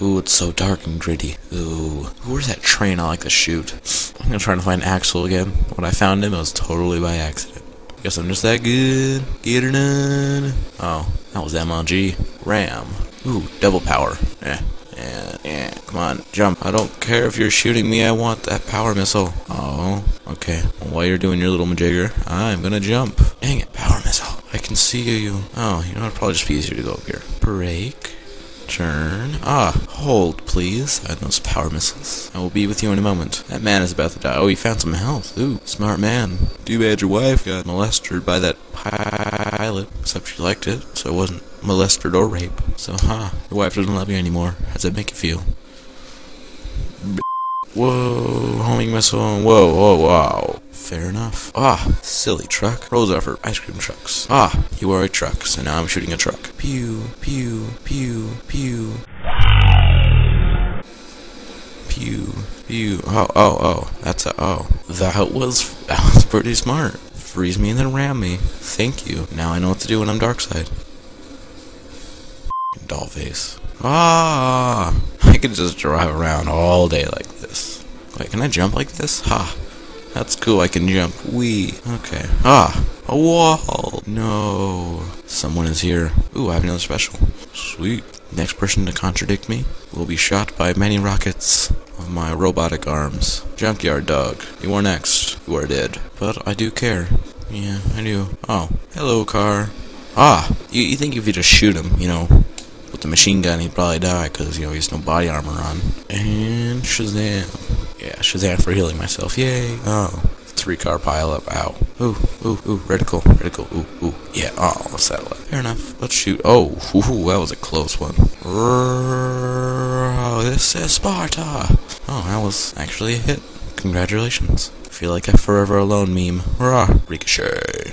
Ooh, it's so dark and gritty. Ooh. Where's that train I like to shoot? I'm gonna try to find Axel again. When I found him, it was totally by accident. Guess I'm just that good. Get her done. Oh, that was MLG. Ram. Ooh, double power. Eh. Yeah, yeah, come on, jump. I don't care if you're shooting me, I want that power missile. Oh, okay. Well, while you're doing your little majigger, I'm gonna jump. Dang it, power missile. I can see you. Oh, you know, it'd probably just be easier to go up here. Break. Turn. Ah, hold, please. I have those power missiles. I will be with you in a moment. That man is about to die. Oh, he found some health. Ooh, smart man. Too bad your wife got molested by that pilot. Except she liked it, so it wasn't molested or rape. So, huh, your wife doesn't love you anymore. How does that make you feel? Whoa, homing missile. Whoa, whoa, wow. Fair enough. Ah, silly truck. Rosa for ice cream trucks. Ah, you are a truck, so now I'm shooting a truck. Pew, pew, pew, pew. Pew, pew. Oh, oh, oh. That's a, oh. That was, that was pretty smart. Freeze me and then ram me. Thank you. Now I know what to do when I'm Darkside. Doll face. Ah, I could just drive around all day like this. Wait, can I jump like this? Ha. That's cool, I can jump. Wee. Okay. Ah, a wall. No. Someone is here. Ooh, I have another special. Sweet. Next person to contradict me will be shot by many rockets of my robotic arms. Junkyard dog. You are next. You are dead. But I do care. Yeah, I do. Oh, hello, car. Ah, you, you think if you just shoot him, you know, with the machine gun, he'd probably die because, you know, he's no body armor on. And Shazam. Yeah, Shazam for healing myself. Yay. Oh, three car pile up. Ow. Ooh, ooh, ooh, reticle, reticle, ooh, ooh. Yeah, oh, it. Fair enough. Let's shoot. Oh, ooh, that was a close one. Oh, this is Sparta. Oh, that was actually a hit. Congratulations. I feel like a Forever Alone meme. Hurrah. Ricochet.